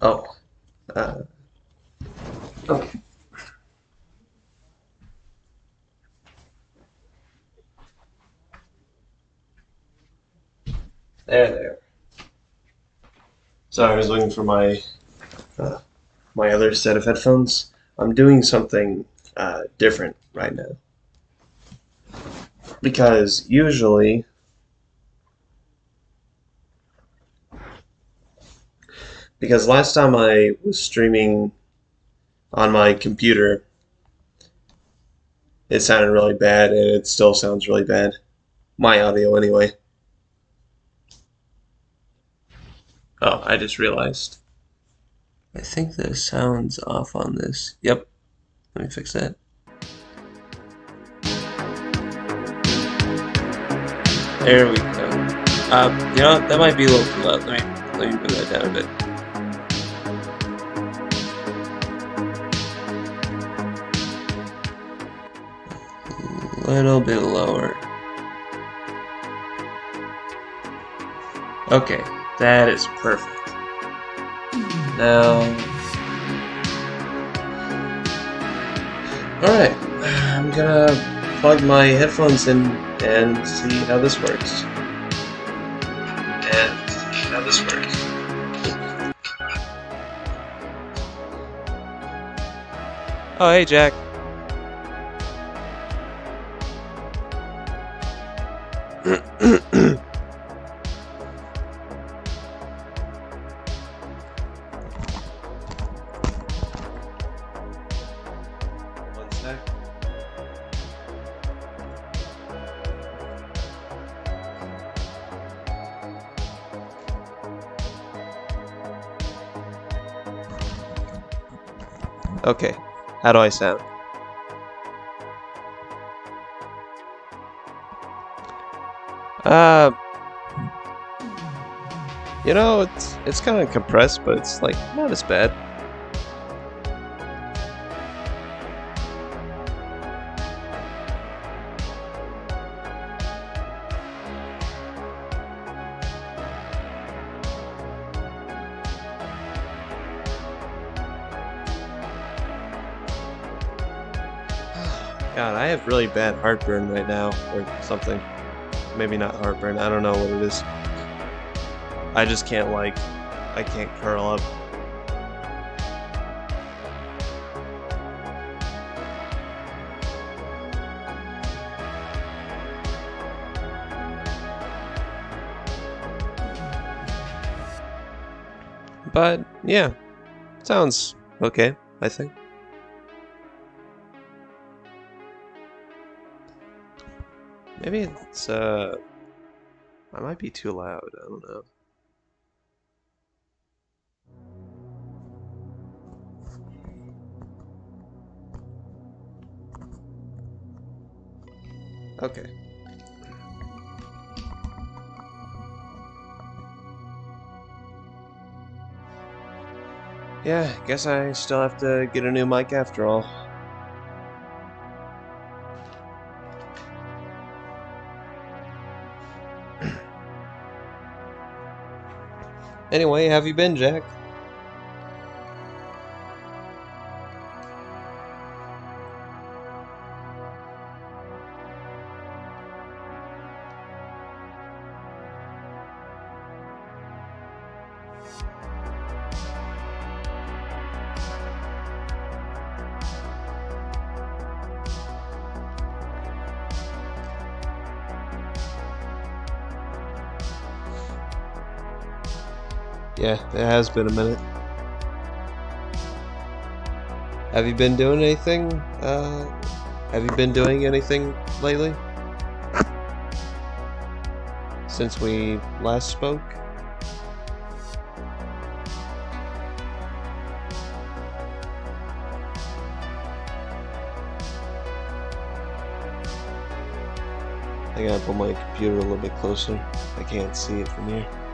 oh. Uh. Okay. There, there. So I was looking for my my other set of headphones. I'm doing something uh, different right now. Because usually because last time I was streaming on my computer it sounded really bad and it still sounds really bad. My audio anyway. Oh I just realized I think the sound's off on this yep let me fix that There we go. Um, you know, that might be a little loud. Let me, let me that down a bit. A little bit lower. Okay, that is perfect. Um, now... Alright, I'm gonna plug my headphones in and see how this works. And see how this works. Oh, hey, Jack. How do I sound? Uh, you know, it's it's kind of compressed, but it's like not as bad. Really bad heartburn right now, or something. Maybe not heartburn, I don't know what it is. I just can't, like, I can't curl up. But, yeah, sounds okay, I think. Maybe it's, uh... I might be too loud, I don't know. Okay. Yeah, guess I still have to get a new mic after all. Anyway, have you been, Jack? Yeah, it has been a minute. Have you been doing anything? Uh, have you been doing anything lately? Since we last spoke? I gotta put my computer a little bit closer. I can't see it from here.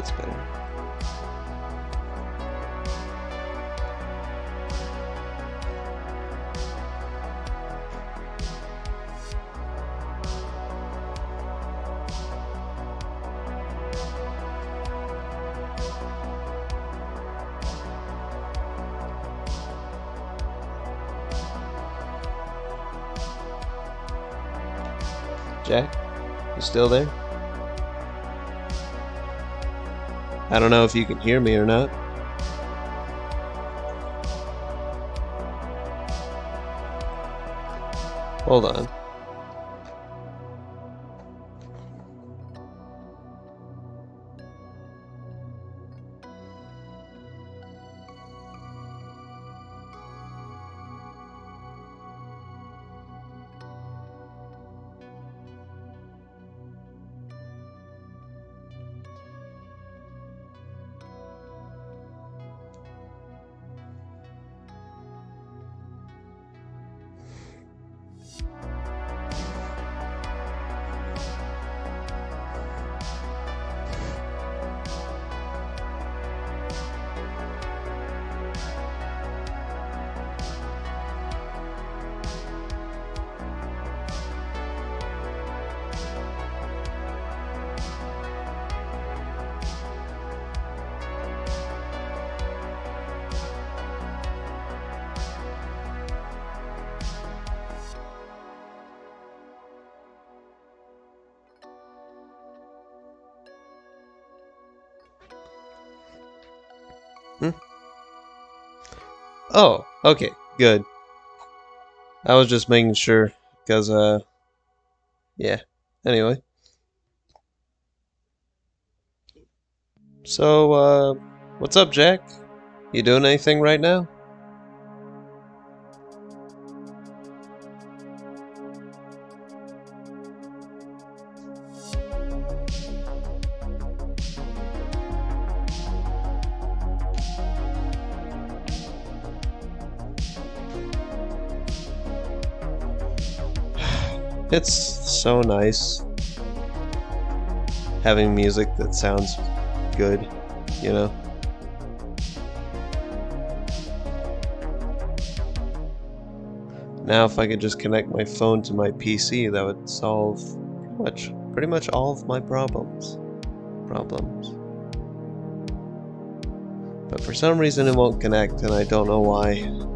That's better. Jack, you still there? I don't know if you can hear me or not. Hold on. Oh, okay, good. I was just making sure, because, uh, yeah, anyway. So, uh, what's up, Jack? You doing anything right now? It's so nice having music that sounds good, you know? Now if I could just connect my phone to my PC, that would solve pretty much, pretty much all of my problems. Problems. But for some reason it won't connect and I don't know why.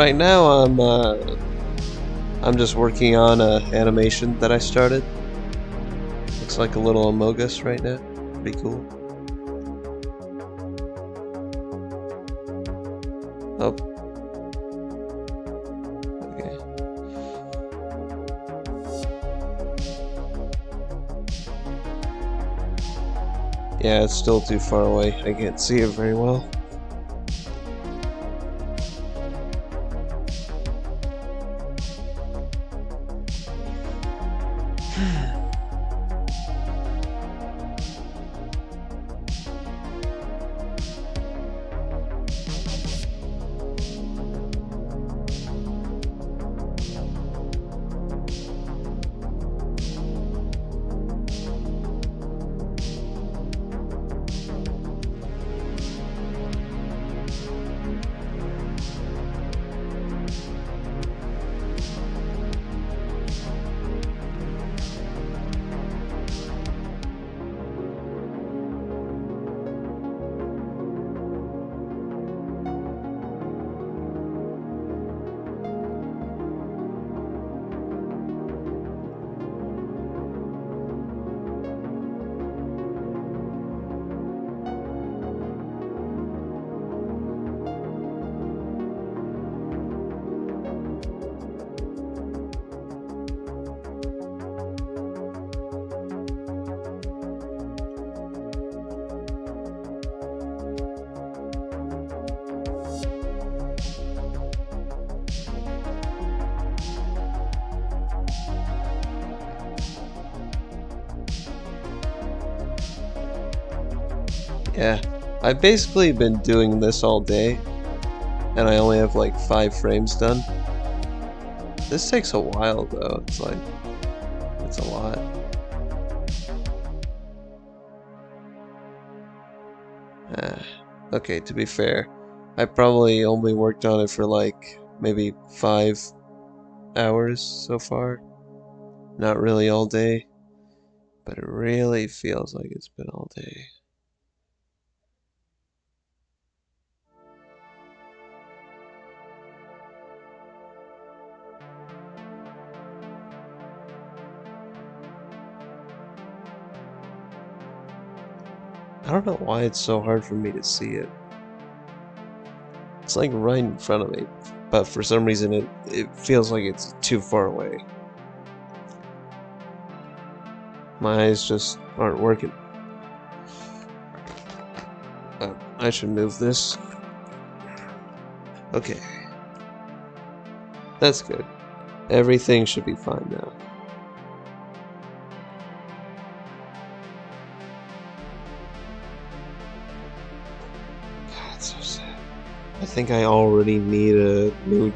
Right now I'm uh, I'm just working on a animation that I started. Looks like a little Amogus right now. Pretty cool. Oh. Okay. Yeah, it's still too far away. I can't see it very well. Yeah, I've basically been doing this all day, and I only have like five frames done. This takes a while though, it's like, it's a lot. Ah, okay, to be fair, I probably only worked on it for like maybe five hours so far. Not really all day. But it really feels like it's been all day. I don't know why it's so hard for me to see it. It's like right in front of me, but for some reason it, it feels like it's too far away. My eyes just aren't working. Uh, I should move this. Okay. That's good. Everything should be fine now. Think I already need a new.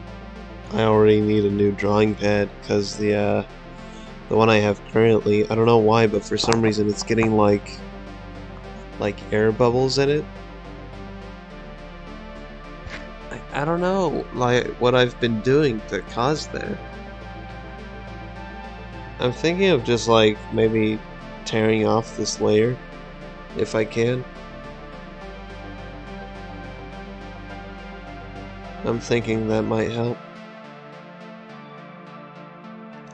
I already need a new drawing pad because the uh, the one I have currently, I don't know why, but for some reason it's getting like like air bubbles in it. I, I don't know like what I've been doing to cause that. I'm thinking of just like maybe tearing off this layer if I can. I'm thinking that might help.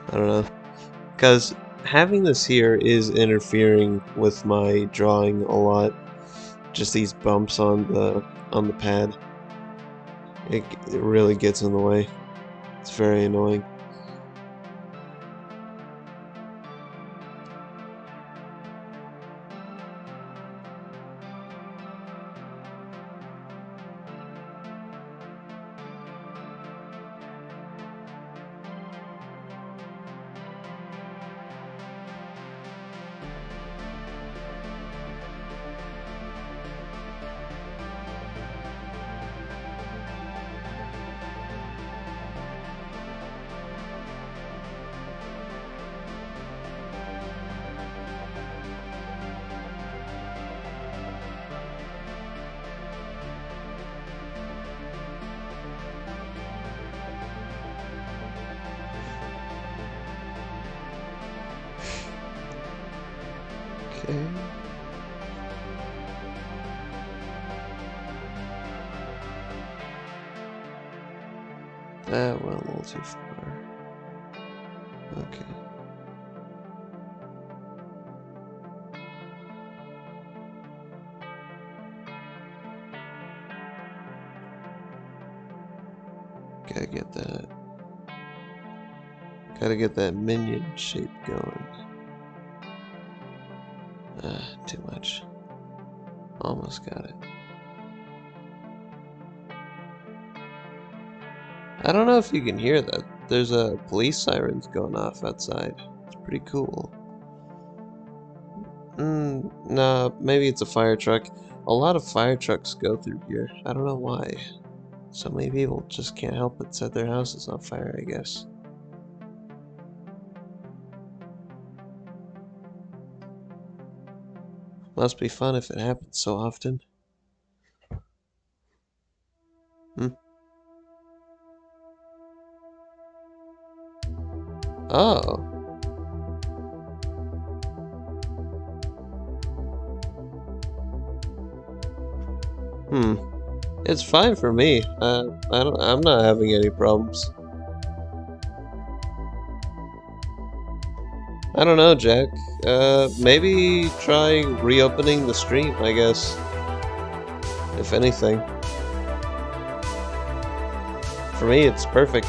I don't know. Because having this here is interfering with my drawing a lot. Just these bumps on the on the pad. It, it really gets in the way. It's very annoying. Okay. That went a little too far. Okay. Gotta get that. Gotta get that minion shape going. I don't know if you can hear that. There's a police sirens going off outside. It's pretty cool. Hmm, nah, maybe it's a fire truck. A lot of fire trucks go through here. I don't know why. So many people just can't help but set their houses on fire, I guess. Must be fun if it happens so often. Oh. Hmm. It's fine for me. Uh, I don't. I'm not having any problems. I don't know, Jack. Uh, maybe try reopening the stream, I guess. If anything. For me, it's perfect.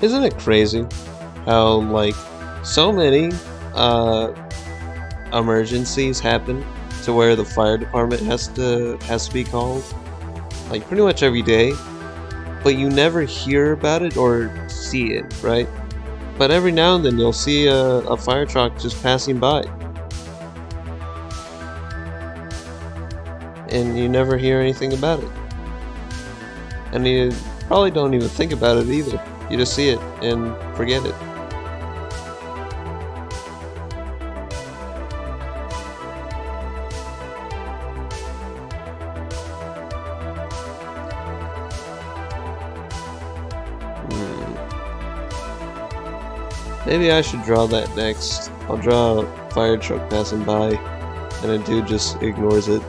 Isn't it crazy how, like, so many uh, emergencies happen to where the fire department has to has to be called, like pretty much every day, but you never hear about it or see it, right? But every now and then you'll see a, a fire truck just passing by. And you never hear anything about it. And you, probably don't even think about it either. You just see it and forget it. Hmm. Maybe I should draw that next. I'll draw a fire truck passing by, and a dude just ignores it.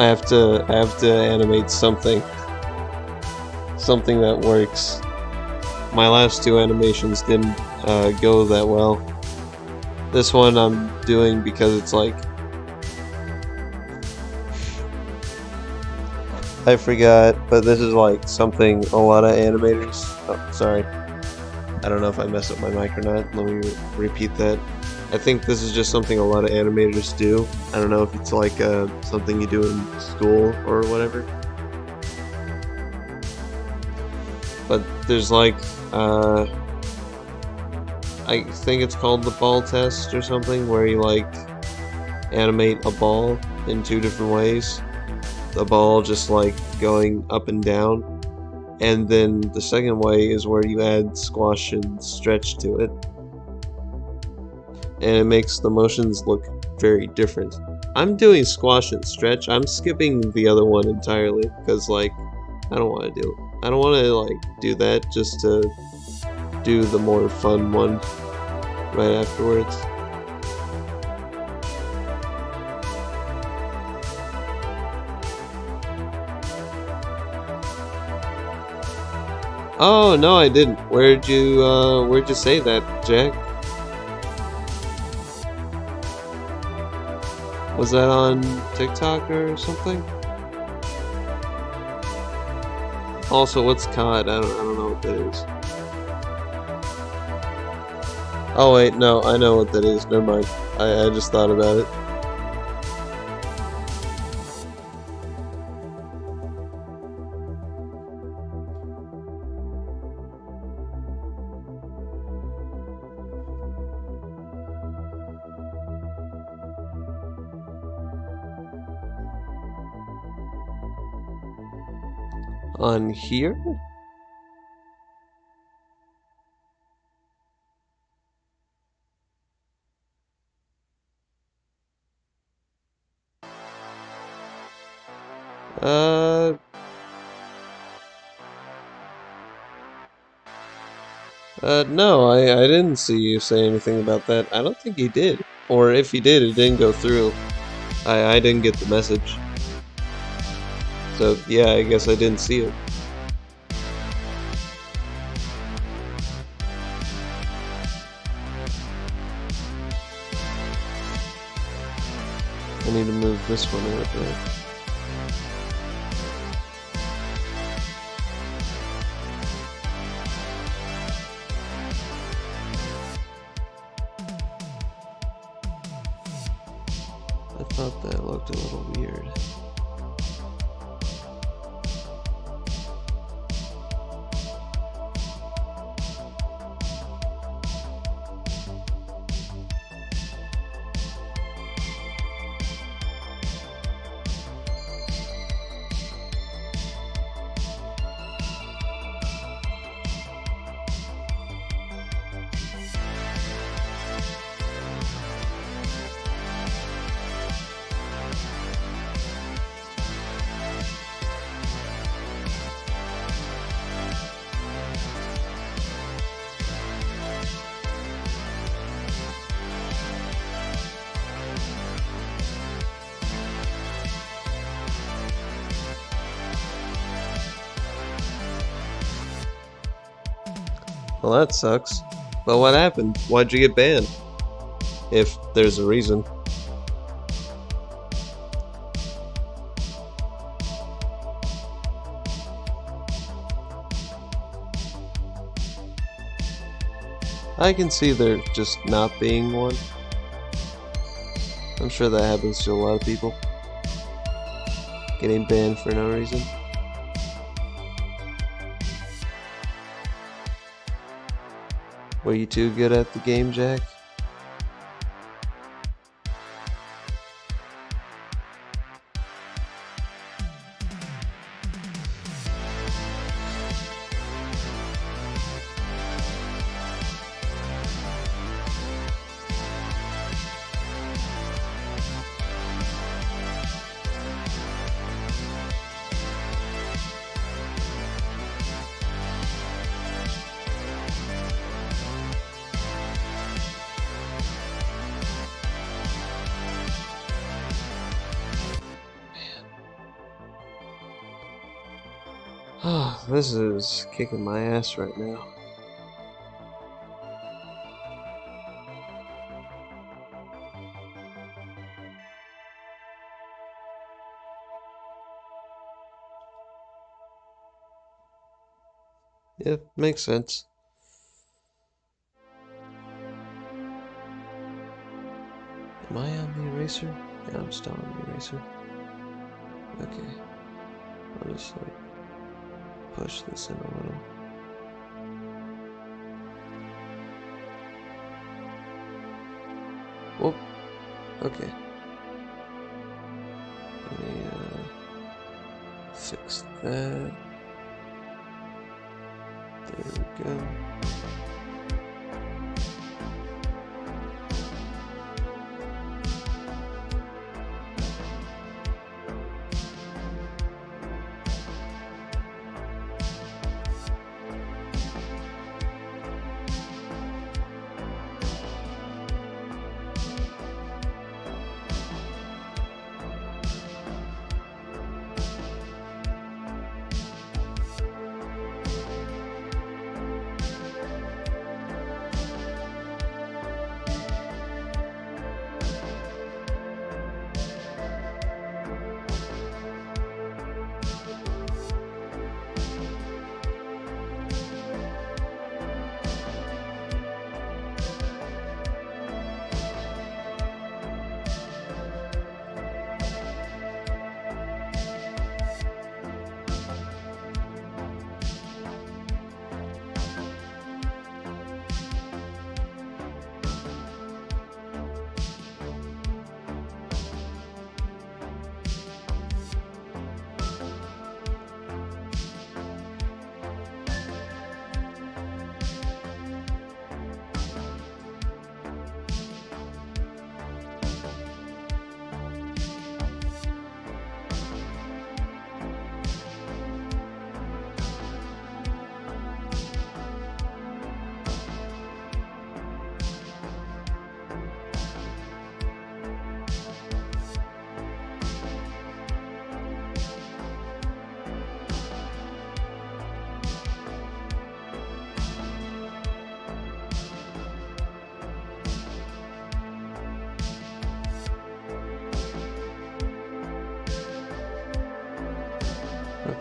I have to I have to animate something. Something that works. My last two animations didn't uh, go that well. This one I'm doing because it's like I forgot, but this is like something a lot of animators. Oh, sorry. I don't know if I messed up my mic or not. Let me re repeat that. I think this is just something a lot of animators do. I don't know if it's like uh, something you do in school or whatever. But there's like, uh, I think it's called the ball test or something, where you like animate a ball in two different ways. The ball just like going up and down. And then the second way is where you add squash and stretch to it and it makes the motions look very different. I'm doing squash and stretch. I'm skipping the other one entirely because like I don't want to do it. I don't want to like do that just to do the more fun one right afterwards. Oh no, I didn't. Where'd you uh, where'd you say that, Jack? Was that on TikTok or something? Also, what's COD? I don't, I don't know what that is. Oh wait, no, I know what that is. Never mind. I, I just thought about it. On here? Uh... Uh, no, I, I didn't see you say anything about that. I don't think he did. Or if he did, it didn't go through. I, I didn't get the message. So yeah, I guess I didn't see it. I need to move this one little bit. I thought that looked a little weird. That sucks. But what happened? Why'd you get banned? If there's a reason. I can see there just not being one. I'm sure that happens to a lot of people. Getting banned for no reason. Were you too good at the game, Jack? Is kicking my ass right now. Yeah, makes sense. Am I on the eraser? Yeah, I'm still on the eraser. Okay. I'll just like push this in a little. Whoop. Okay. Let me uh, fix that. There we go.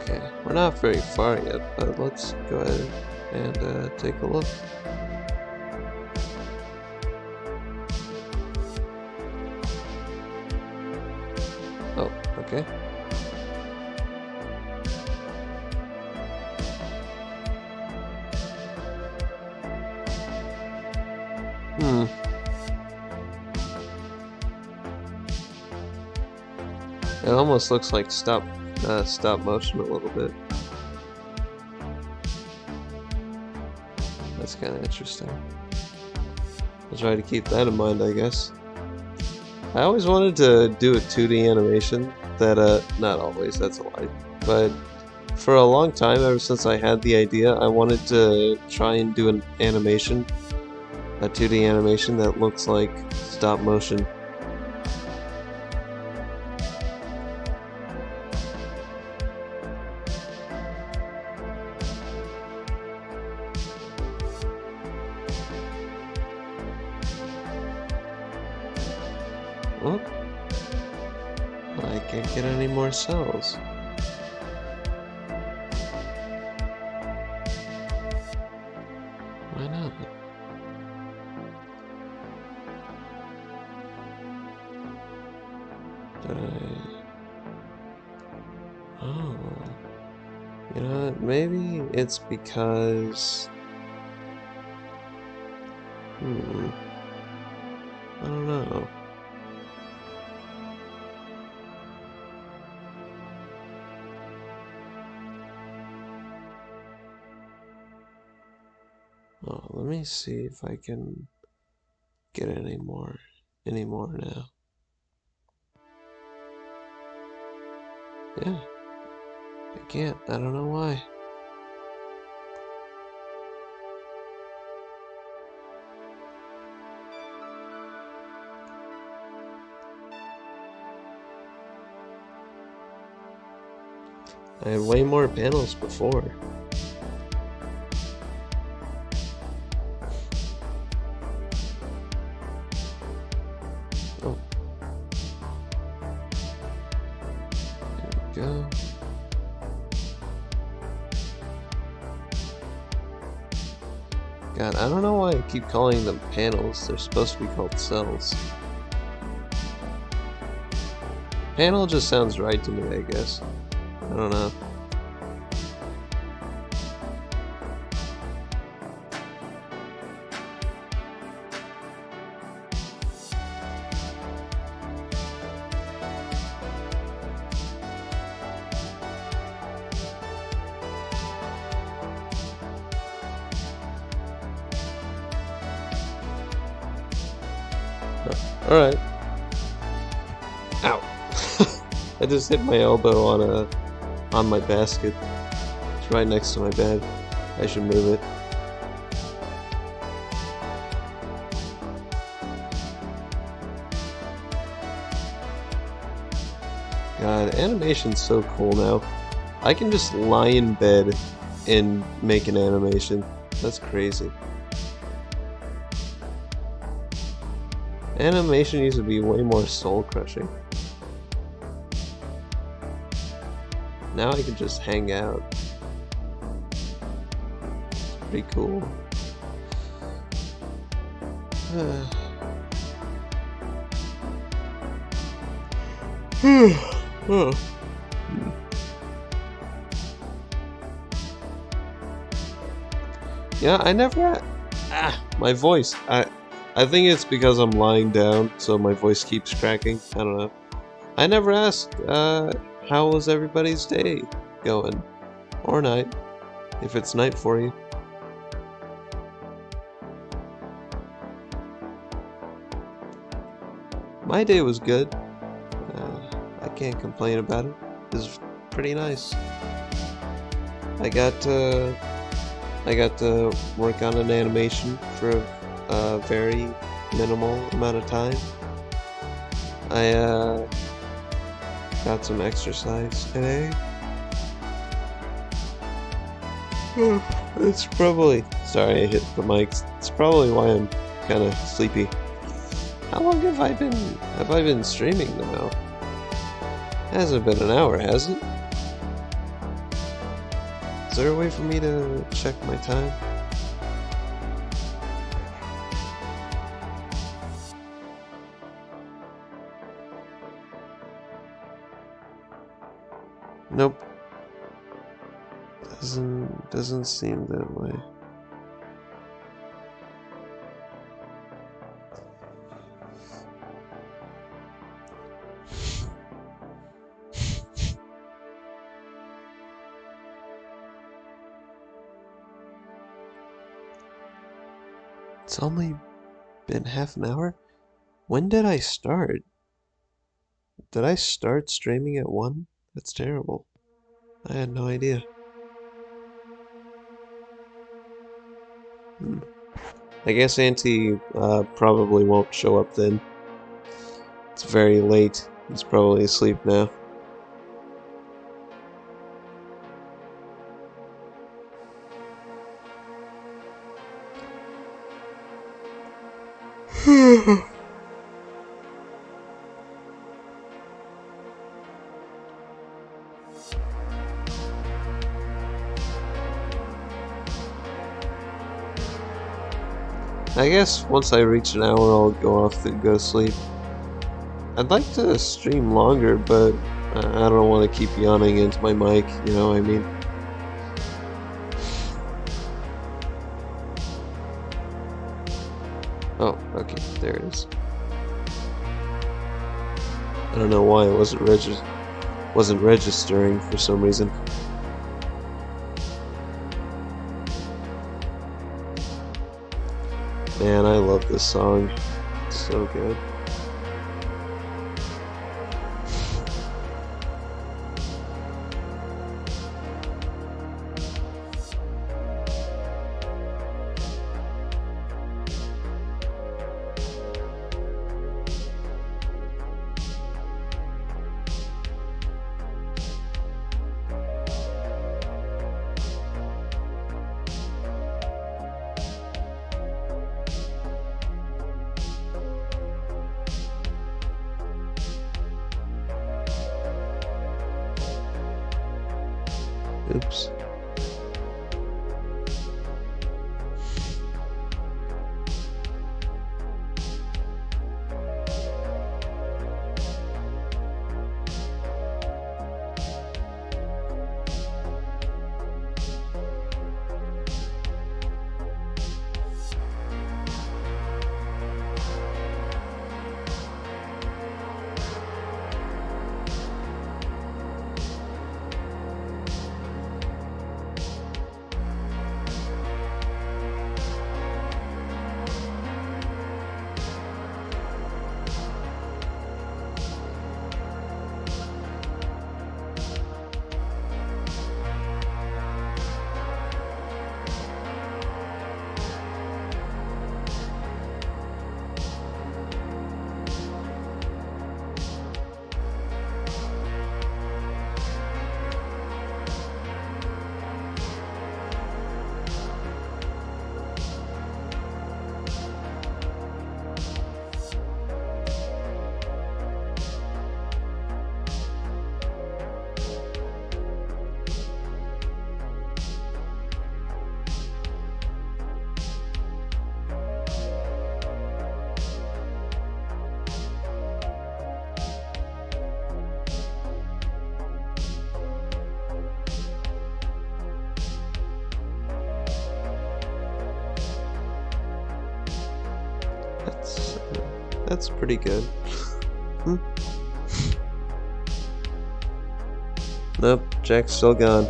Okay, we're not very far yet, but let's go ahead and uh, take a look. Oh, okay. Hmm. It almost looks like stop uh, stop motion a little bit. That's kind of interesting. I'll try to keep that in mind, I guess. I always wanted to do a 2D animation that, uh, not always, that's a lie, but for a long time, ever since I had the idea, I wanted to try and do an animation, a 2D animation that looks like stop motion. You know? Maybe it's because... Hmm. I don't know. Oh, let me see if I can get any more, any more now. Yeah, I can't. I don't know why. I had way more panels before. Keep calling them panels. They're supposed to be called cells. Panel just sounds right to me, I guess. I don't know. Just hit my elbow on a on my basket. It's right next to my bed. I should move it. God, animation's so cool now. I can just lie in bed and make an animation. That's crazy. Animation used to be way more soul Now I can just hang out. Pretty cool. Yeah, I never. Ah, my voice. I, I think it's because I'm lying down, so my voice keeps cracking. I don't know. I never asked. Uh, how was everybody's day going, or night, if it's night for you? My day was good. Uh, I can't complain about it. It was pretty nice. I got to, I got to work on an animation for a very minimal amount of time. I uh, got some exercise today. Hmm, it's probably sorry I hit the mics. It's probably why I'm kind of sleepy. How long have I been have I been streaming now? Hasn't been an hour, has it? Is there a way for me to check my time? Doesn't seem that way. It's only been half an hour? When did I start? Did I start streaming at 1? That's terrible. I had no idea. Hmm. I guess Auntie uh, probably won't show up then. It's very late. He's probably asleep now. I guess once I reach an hour, I'll go off to go to sleep. I'd like to stream longer, but I don't want to keep yawning into my mic, you know what I mean? Oh, okay, there it is. I don't know why it wasn't regis wasn't registering for some reason. Man, I love this song. It's so good. That's pretty good. Hmm. Nope, Jack's still gone.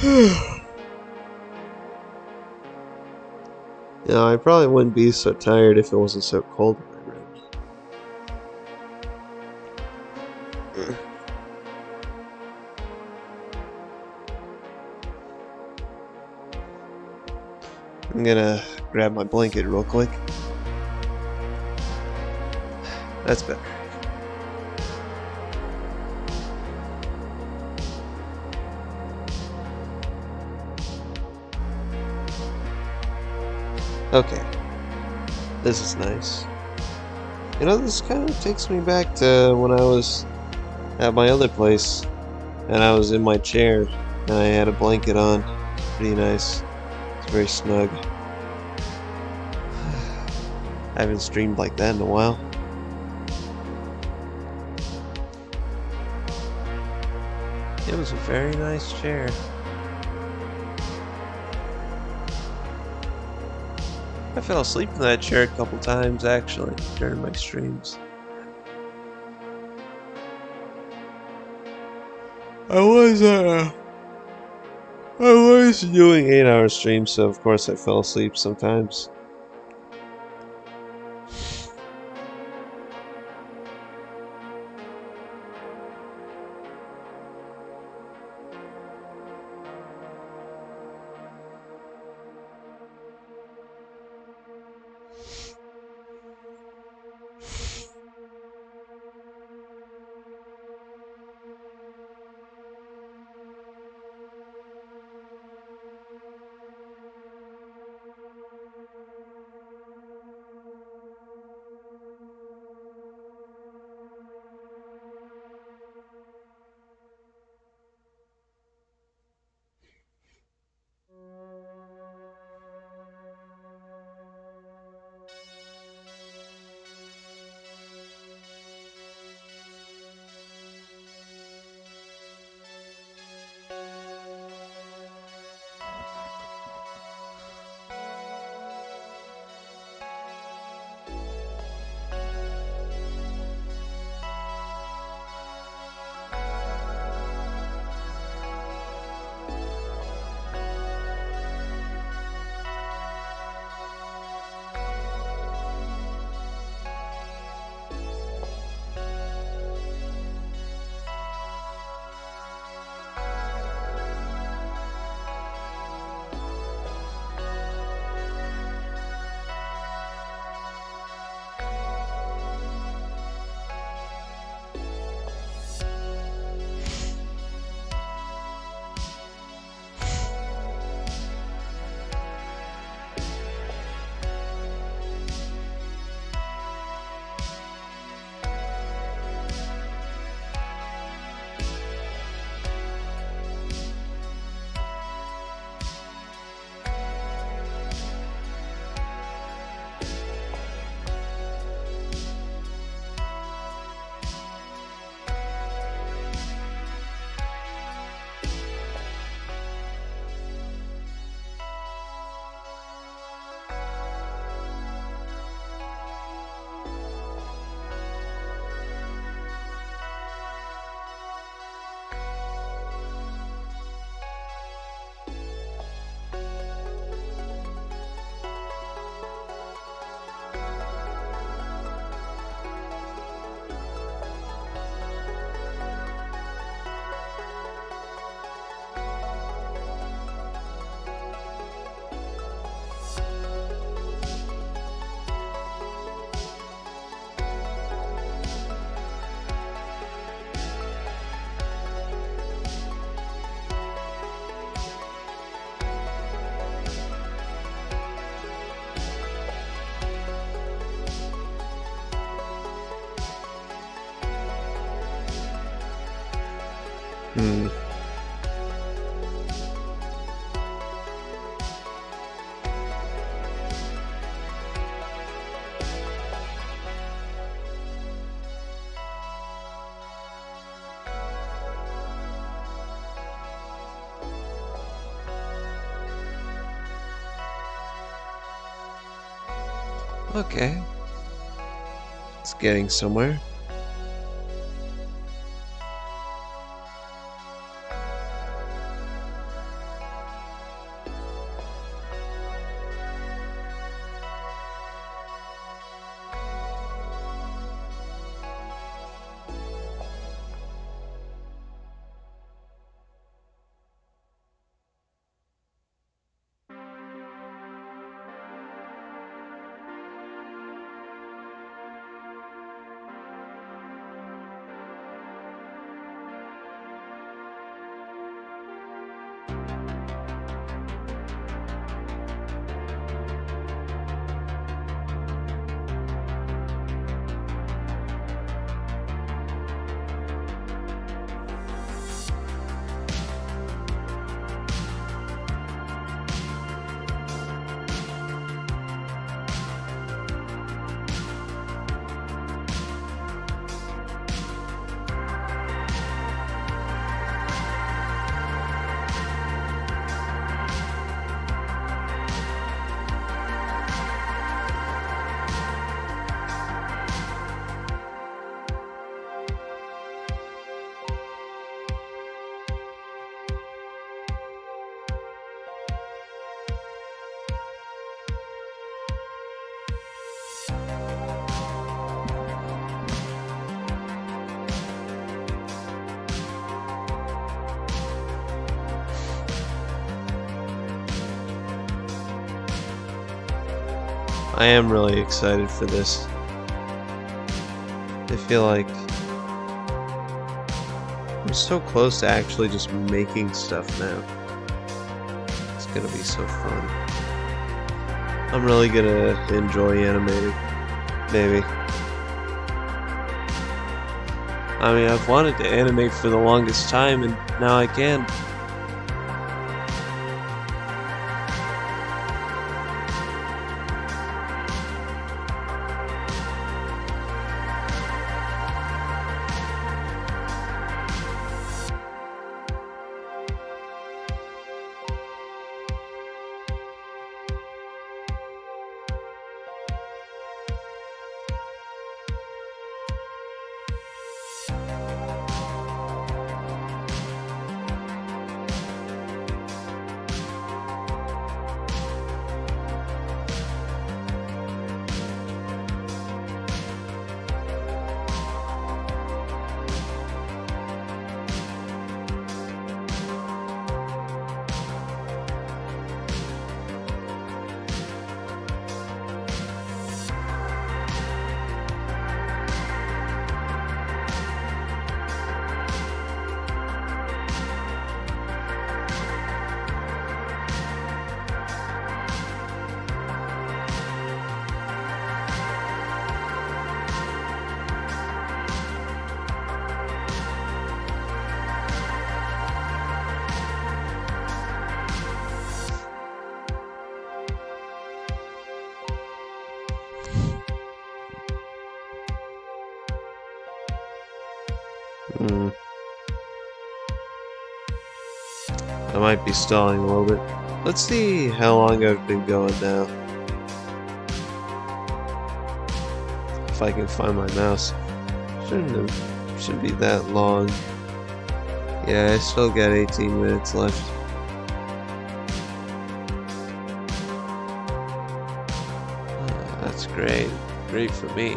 yeah, I probably wouldn't be so tired if it wasn't so cold grab my blanket real quick. That's better. Okay. This is nice. You know, this kind of takes me back to when I was at my other place and I was in my chair and I had a blanket on. Pretty nice. It's very snug. I haven't streamed like that in a while. It was a very nice chair. I fell asleep in that chair a couple times actually during my streams. I was uh I was doing eight hour streams, so of course I fell asleep sometimes. Okay. It's getting somewhere. I am really excited for this. I feel like I'm so close to actually just making stuff now. It's gonna be so fun. I'm really gonna enjoy animating. Maybe. I mean, I've wanted to animate for the longest time, and now I can. I might be stalling a little bit. Let's see how long I've been going now. If I can find my mouse. Shouldn't have, shouldn't be that long. Yeah, I still got 18 minutes left. Uh, that's great. Great for me.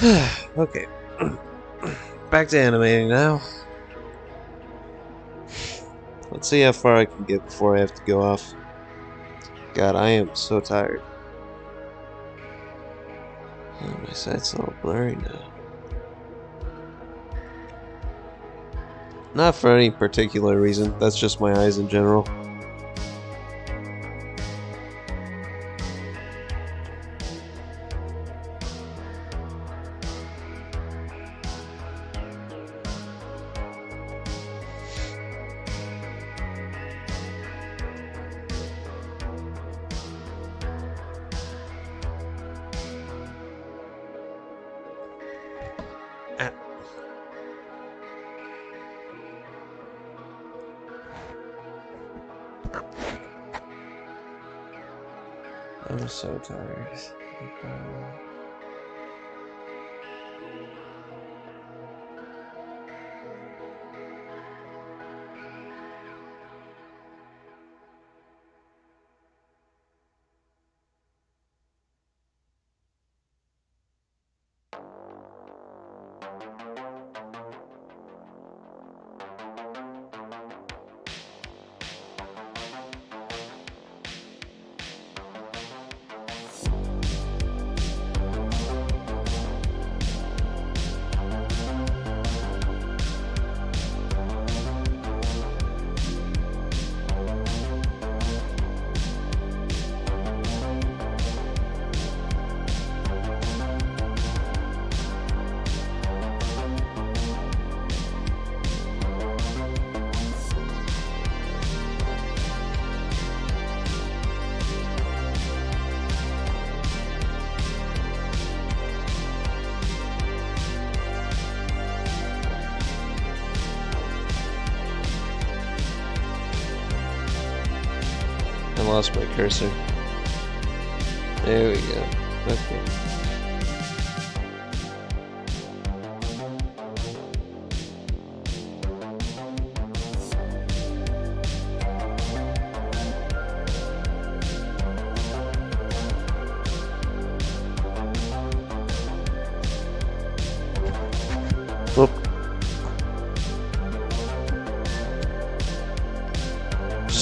okay. Back to animating now. Let's see how far I can get before I have to go off. God, I am so tired. Oh, my sight's all blurry now. Not for any particular reason, that's just my eyes in general.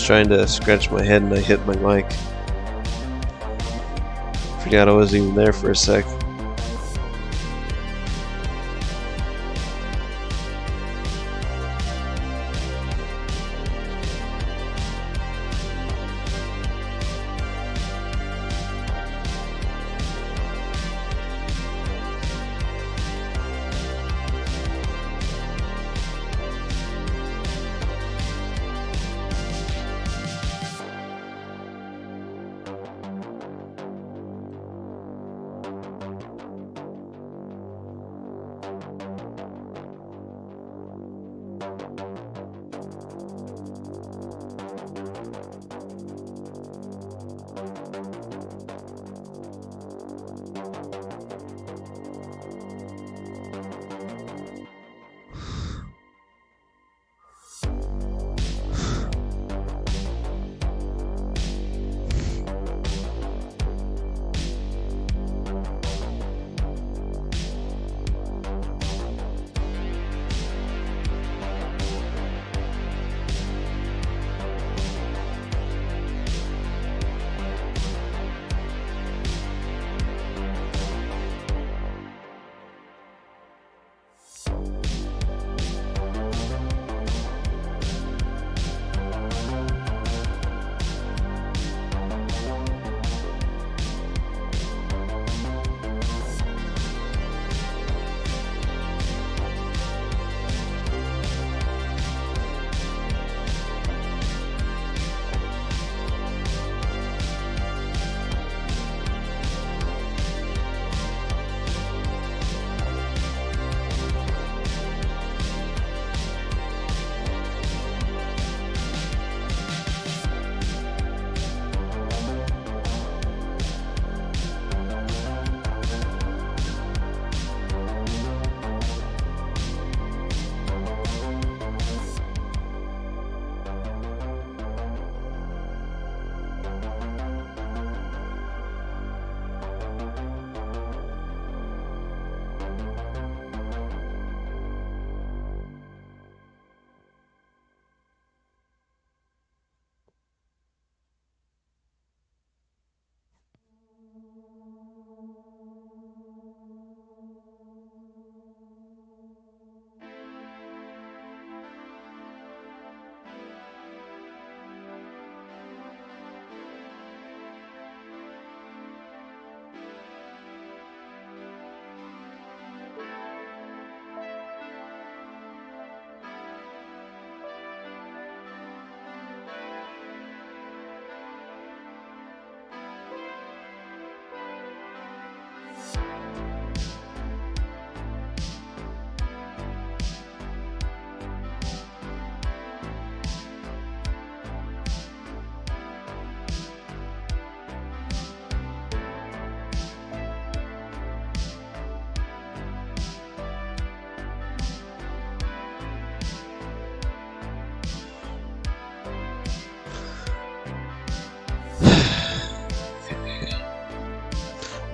Trying to scratch my head and I hit my mic. Forgot I was even there for a sec.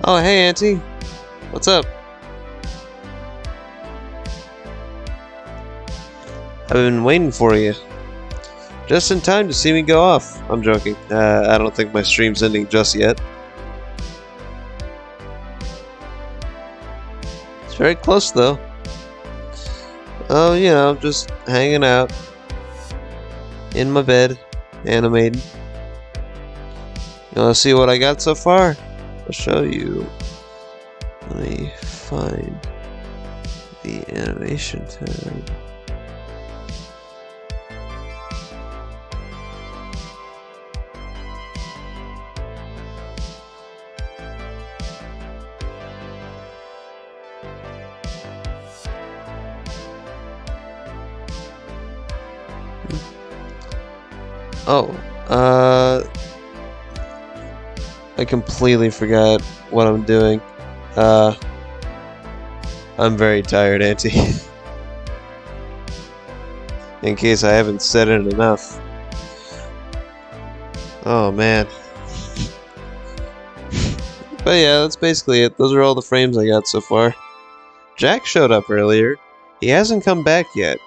Oh, hey, Auntie. What's up? I've been waiting for you. Just in time to see me go off. I'm joking. Uh, I don't think my stream's ending just yet. It's very close, though. Oh, you know, just hanging out. In my bed, animating. You wanna see what I got so far? I'll show you. Let me find the animation tab. Oh, uh, I completely forgot what I'm doing. Uh, I'm very tired, Auntie. In case I haven't said it enough. Oh man. but yeah, that's basically it. Those are all the frames I got so far. Jack showed up earlier. He hasn't come back yet.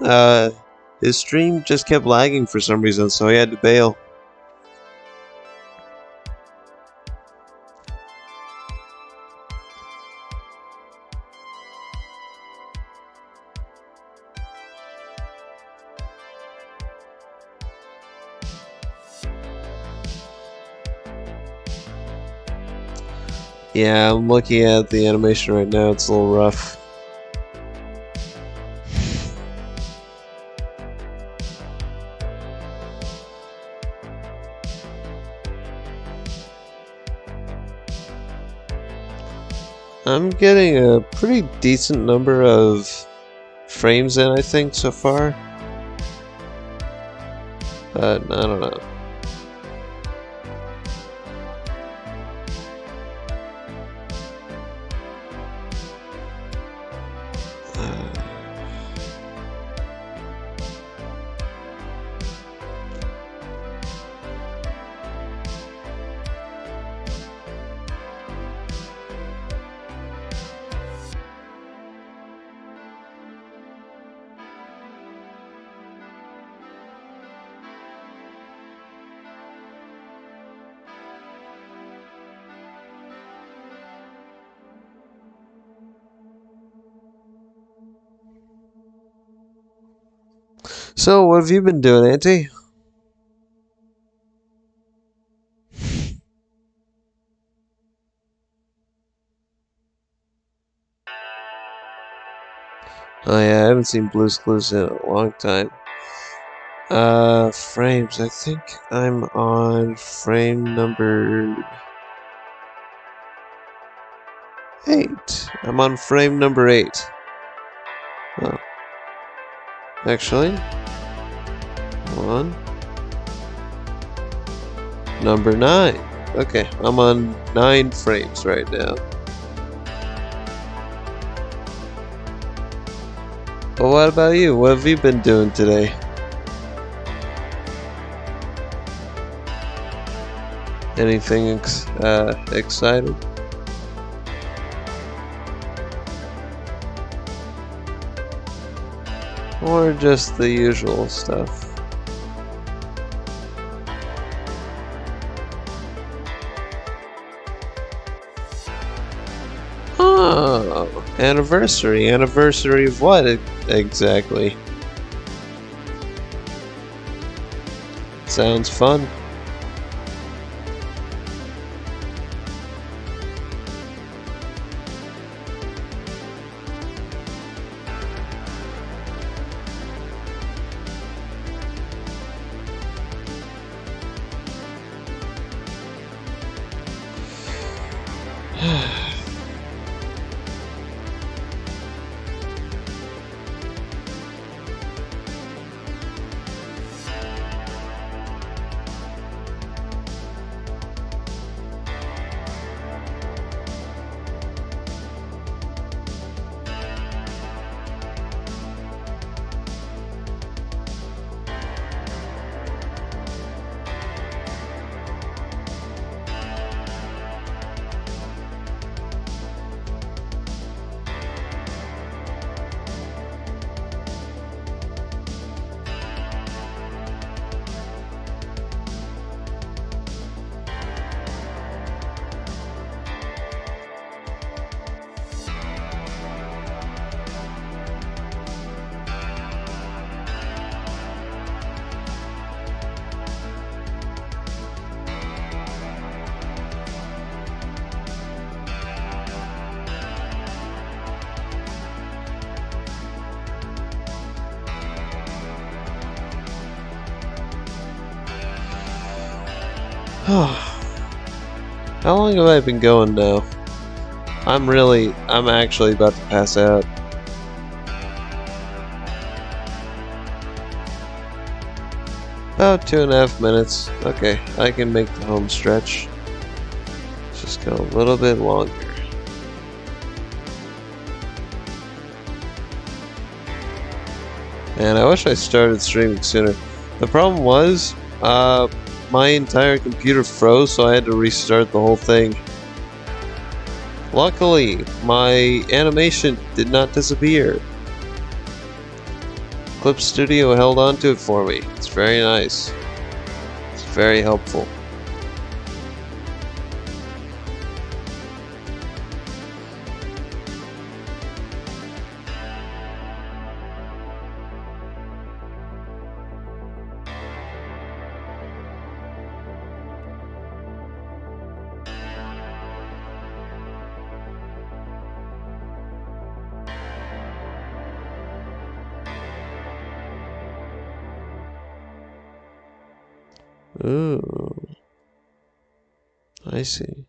Uh, his stream just kept lagging for some reason, so he had to bail. Yeah, I'm looking at the animation right now. It's a little rough. I'm getting a pretty decent number of frames in, I think, so far. But I don't know. So, what have you been doing, Auntie? Oh yeah, I haven't seen Blue's Clues in a long time. Uh, frames. I think I'm on frame number eight. I'm on frame number eight. Oh. Actually, on number nine. Okay, I'm on nine frames right now. But what about you? What have you been doing today? Anything ex uh, exciting? Or just the usual stuff? Anniversary. Anniversary of what exactly? Sounds fun. How long have I been going now? I'm really, I'm actually about to pass out. About two and a half minutes. Okay, I can make the home stretch. Let's just go a little bit longer. Man, I wish I started streaming sooner. The problem was, uh, my entire computer froze, so I had to restart the whole thing. Luckily, my animation did not disappear. Clip Studio held on to it for me. It's very nice. It's very helpful. Ooh. I see.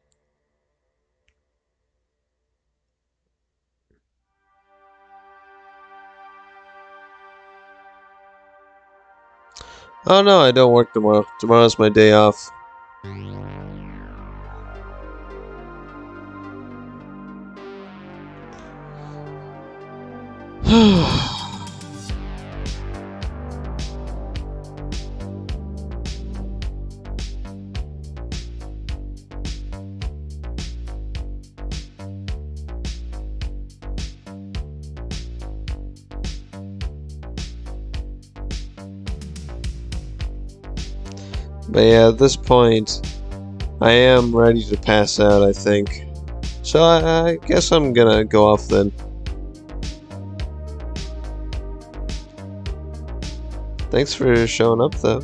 Oh no, I don't work tomorrow. Tomorrow's my day off. But yeah, at this point, I am ready to pass out, I think. So I, I guess I'm gonna go off then. Thanks for showing up, though.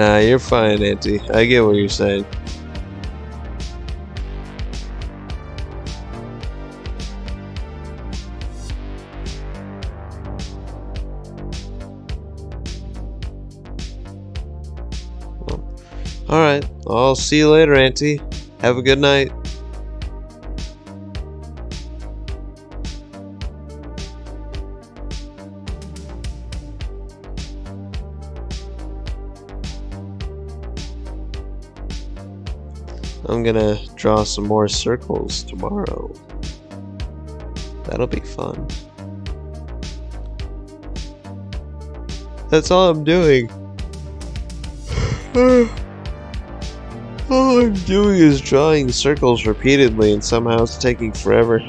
Nah, you're fine, Auntie. I get what you're saying. Well, Alright, I'll see you later, Auntie. Have a good night. I'm gonna draw some more circles tomorrow. That'll be fun. That's all I'm doing. all I'm doing is drawing circles repeatedly and somehow it's taking forever.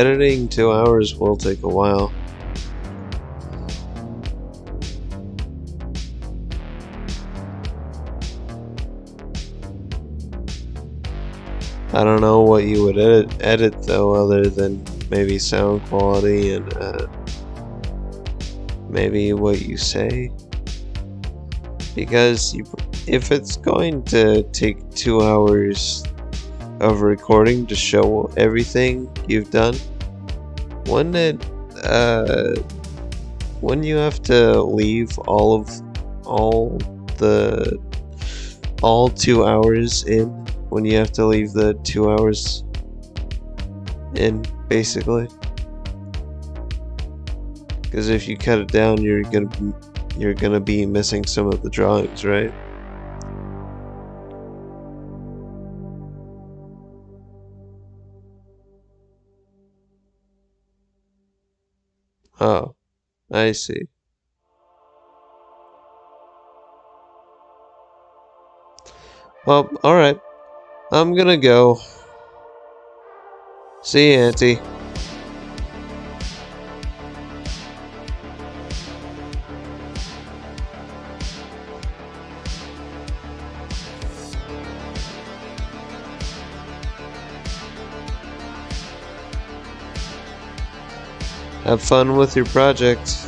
Editing two hours will take a while. I don't know what you would edit, edit though, other than maybe sound quality and uh, maybe what you say. Because you, if it's going to take two hours of recording to show everything you've done, wouldn't it uh, when you have to leave all of all the all two hours in when you have to leave the two hours in basically? Because if you cut it down you're gonna you're gonna be missing some of the drawings right oh I see Well, alright. I'm gonna go. See you, Auntie. Have fun with your project.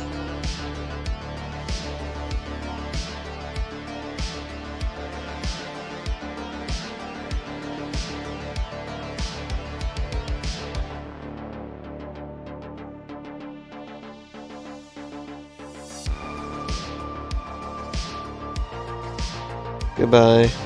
Goodbye.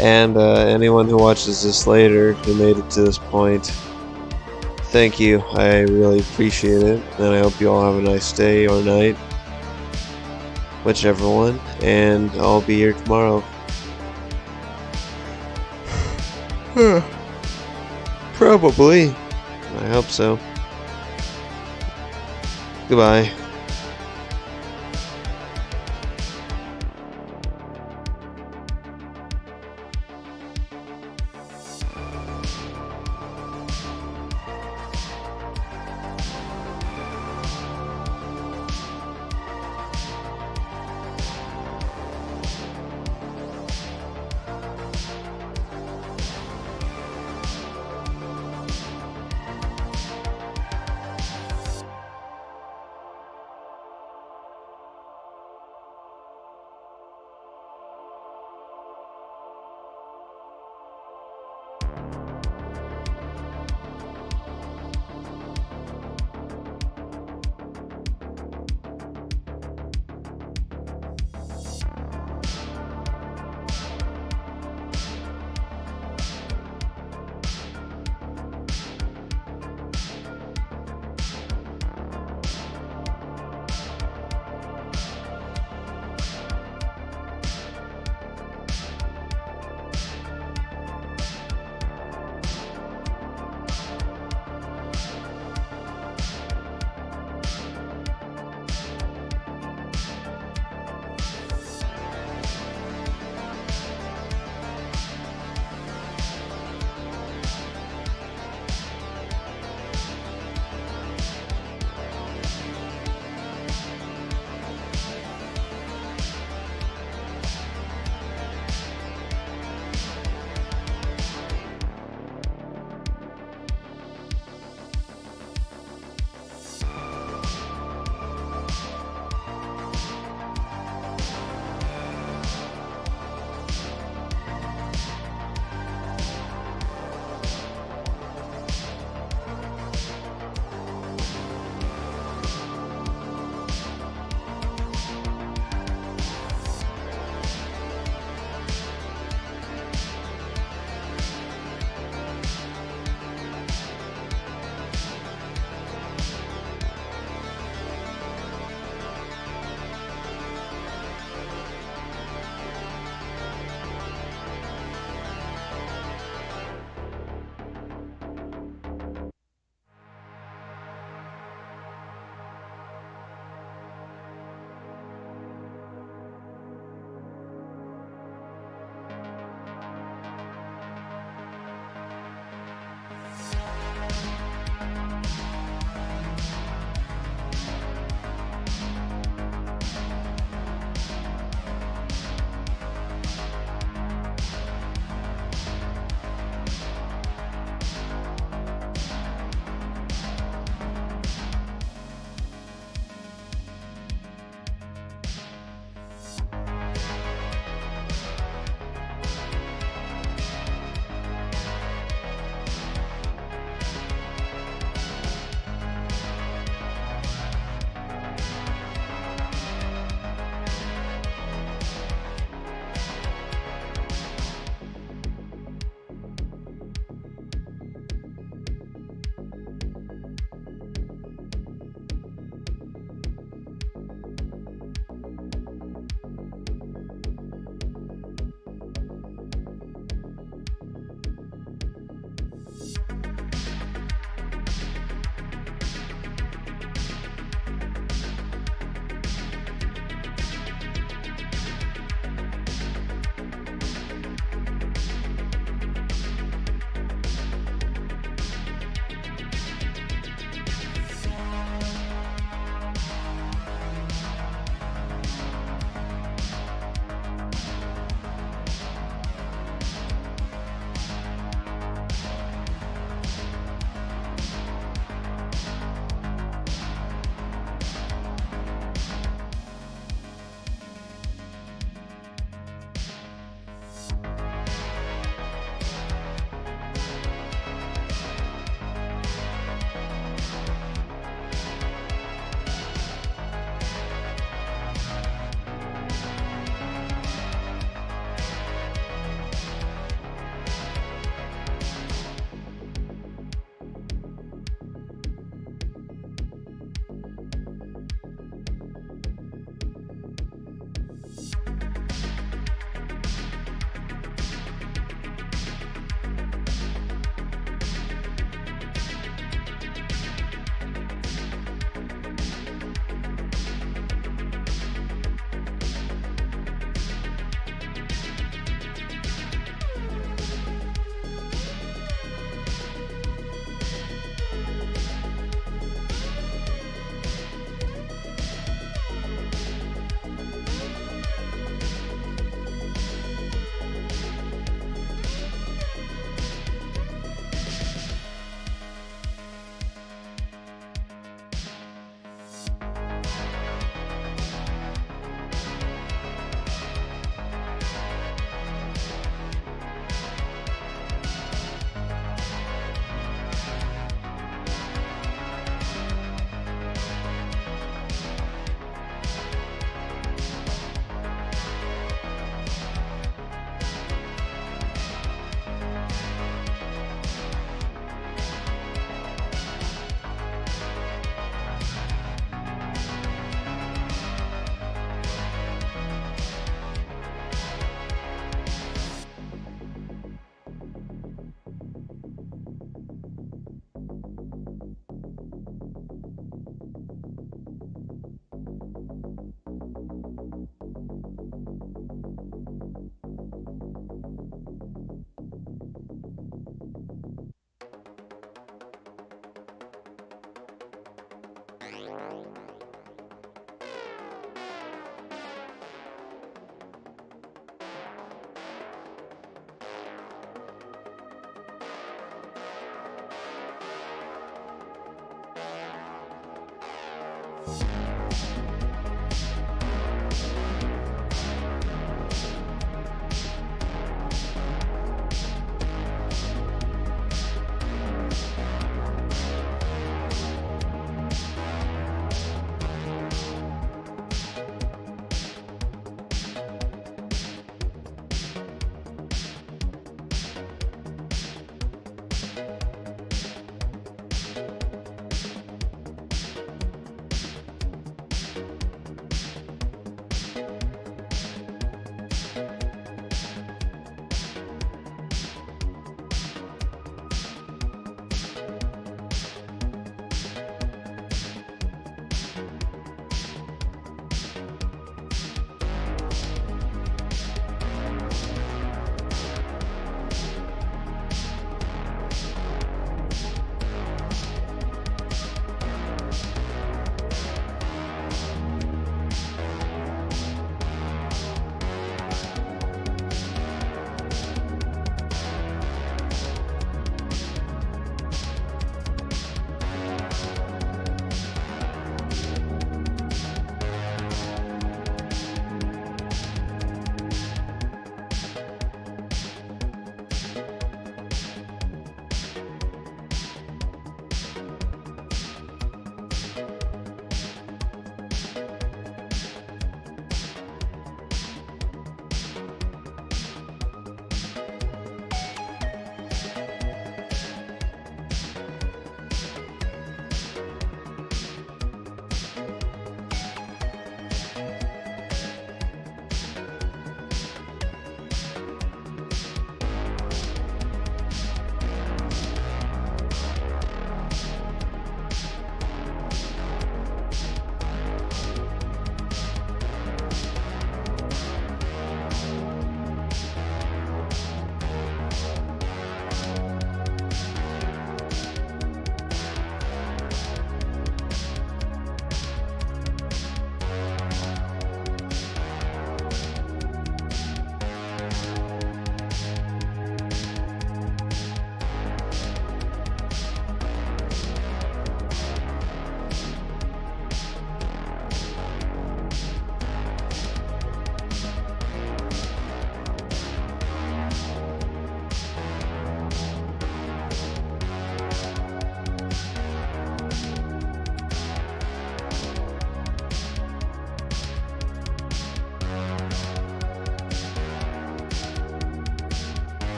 And uh, anyone who watches this later who made it to this point, thank you. I really appreciate it. And I hope you all have a nice day or night. Whichever one. And I'll be here tomorrow. Probably. I hope so. Goodbye.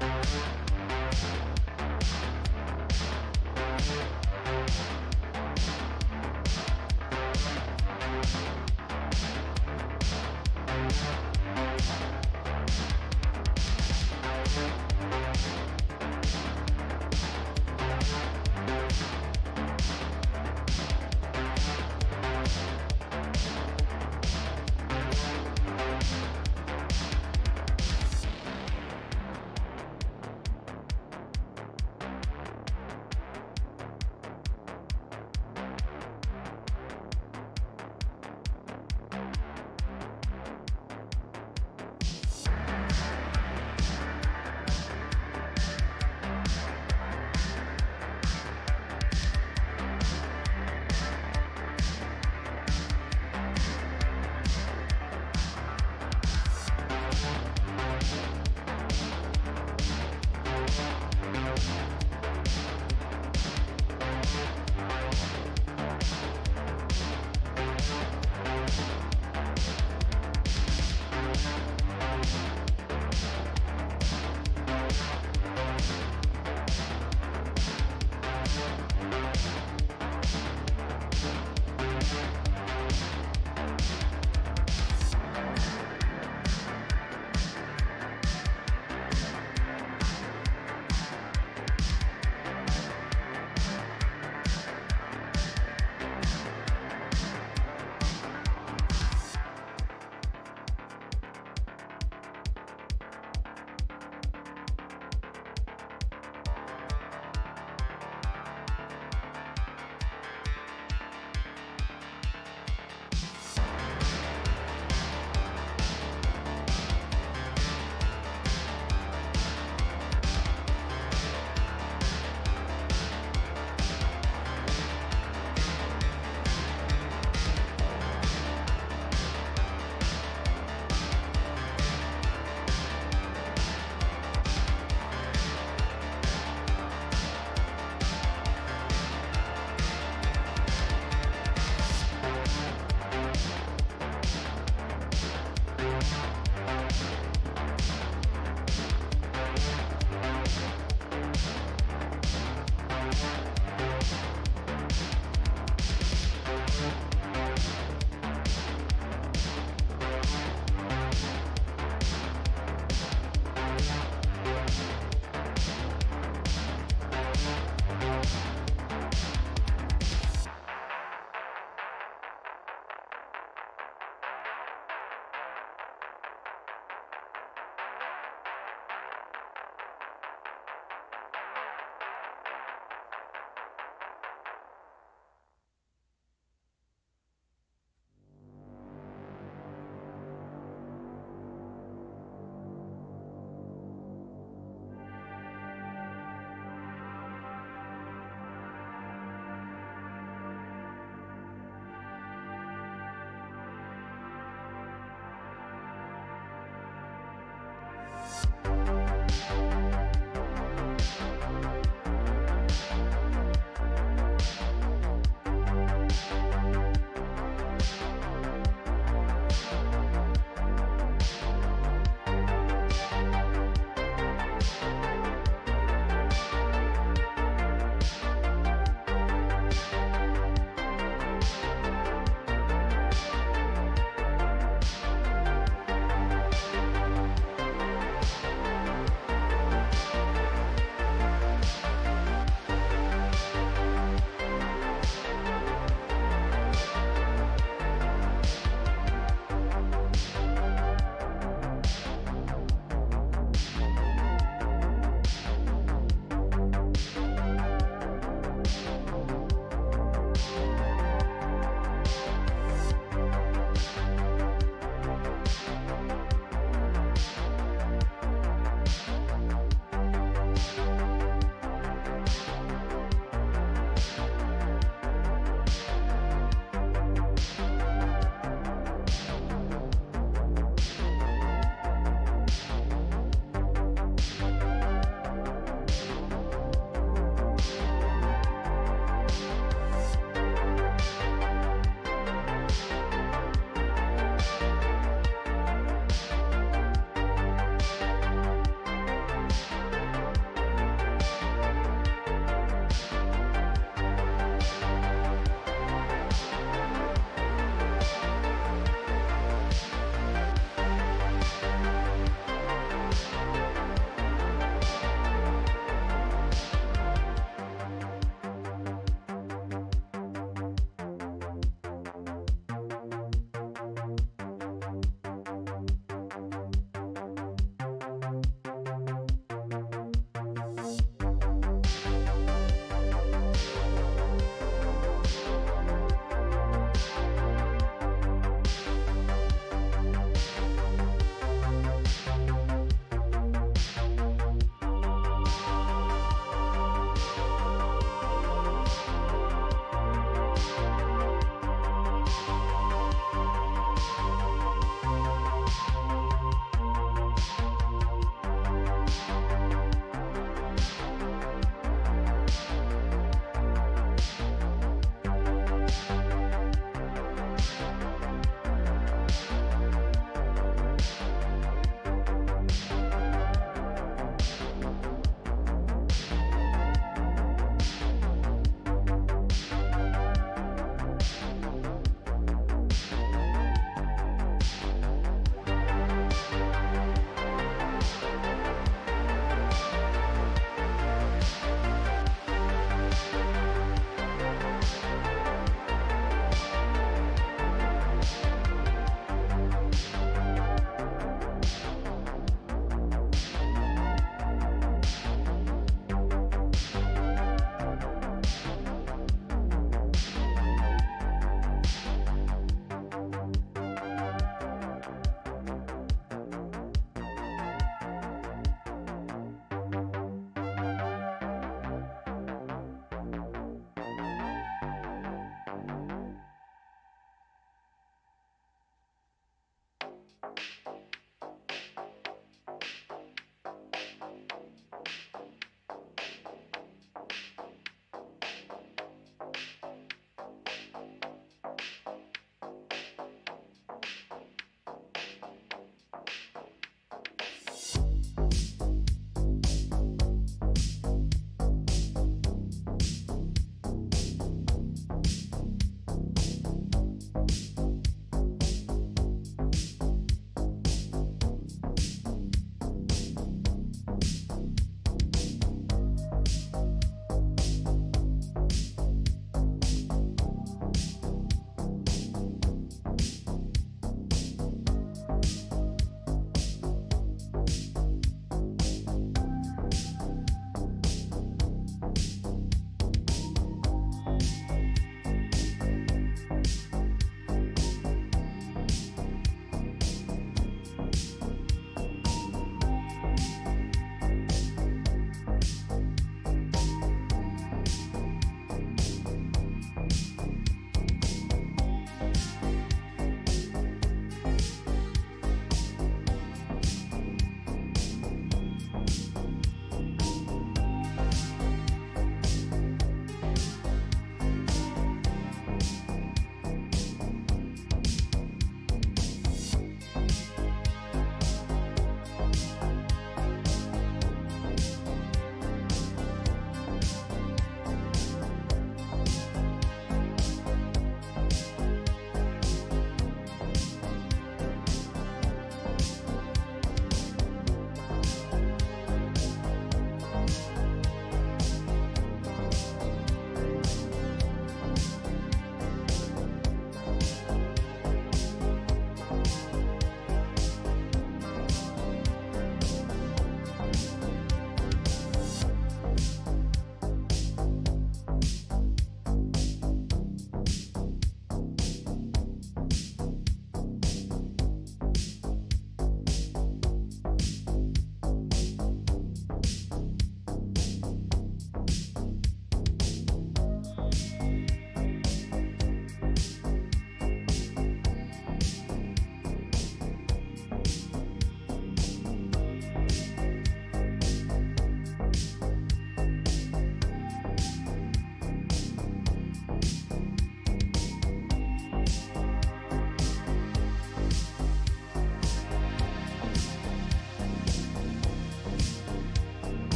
Thank